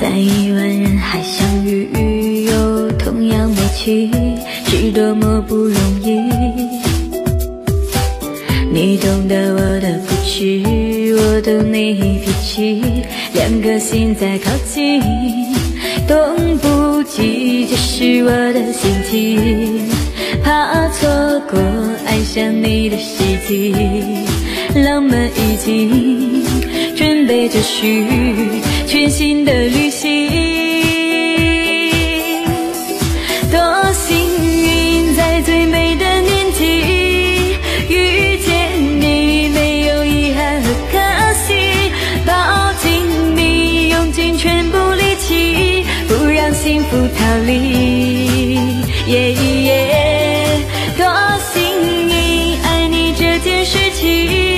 在亿万人海相遇，有同样默契，是多么不容易。你懂得我的不羁，我懂你脾气，两颗心在靠近，懂不及这是我的心情，怕错过爱上你的时机，浪漫已经准备就绪，全新的旅行，多幸运在最美的年纪遇见你，没有遗憾和可惜，抱紧你，用尽全部力气，不让幸福逃离。耶耶，多幸运爱你这件事情。